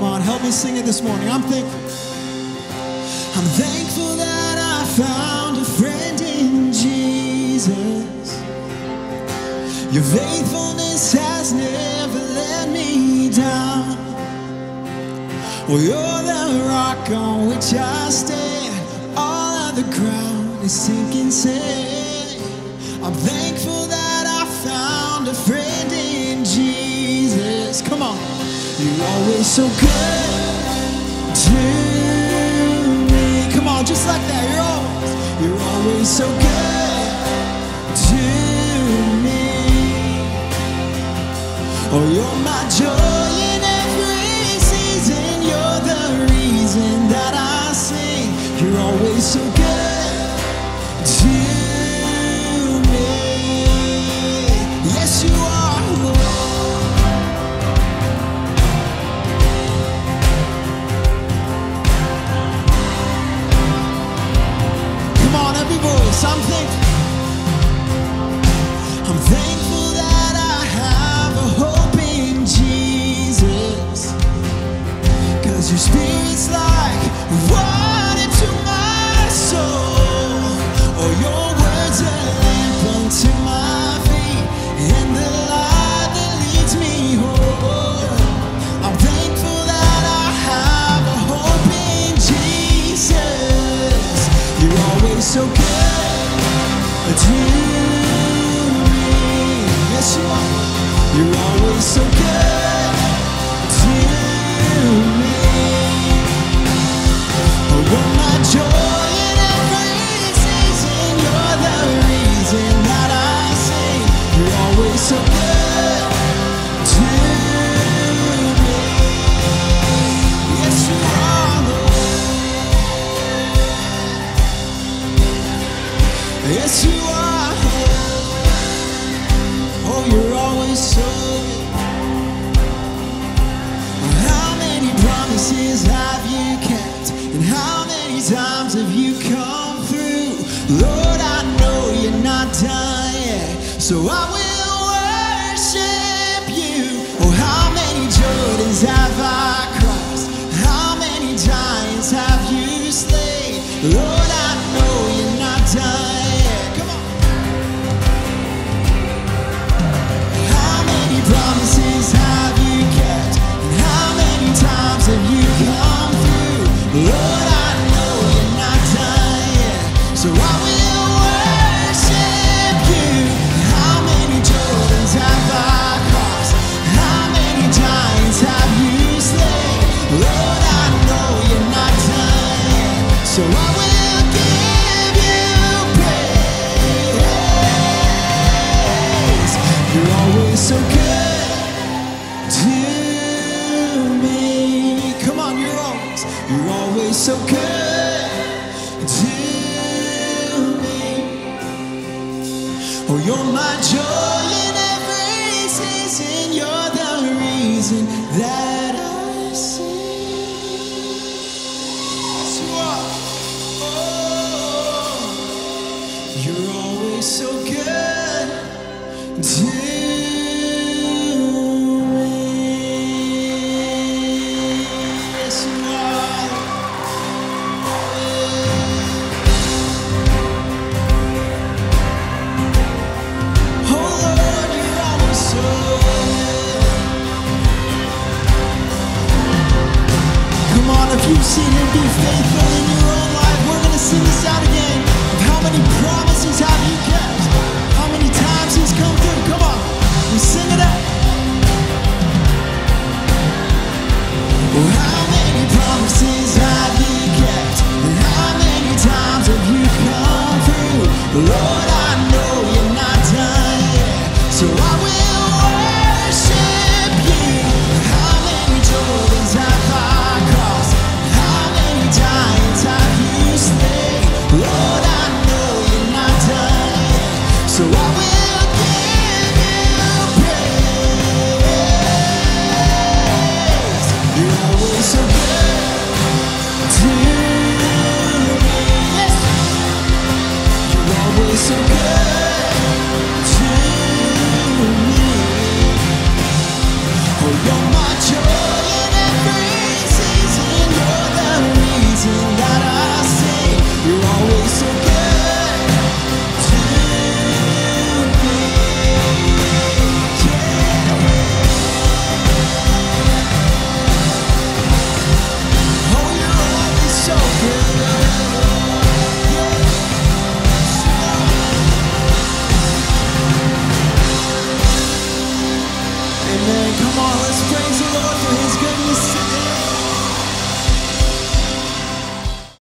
help me sing it this morning. I'm thankful. I'm thankful that I found a friend in Jesus. Your faithfulness has never let me down. Well, you're the rock on which I stand. All of the ground is sinking sand. I'm thankful You're always so good to me. Come on, just like that. You're always, you're always so good to me. Oh, you're my joy in every season. You're the reason that I sing. You're always so good thankful. I'm thankful that I have a hope in Jesus. Cause your spirit's like You're always so good to me. Lord, I know you're not done yet. So I will worship you. Oh, how many Jordans have I crossed? How many giants have you slain? Lord, So I will give you praise. You're always so good to me. Come on, you're always, you're always so good to me. Oh, you're my joy in every season. You're the reason that you're always so good to me. Yes, you are. Oh Lord, you're good. Come on, if you've seen Him be faithful Lord, You're my child.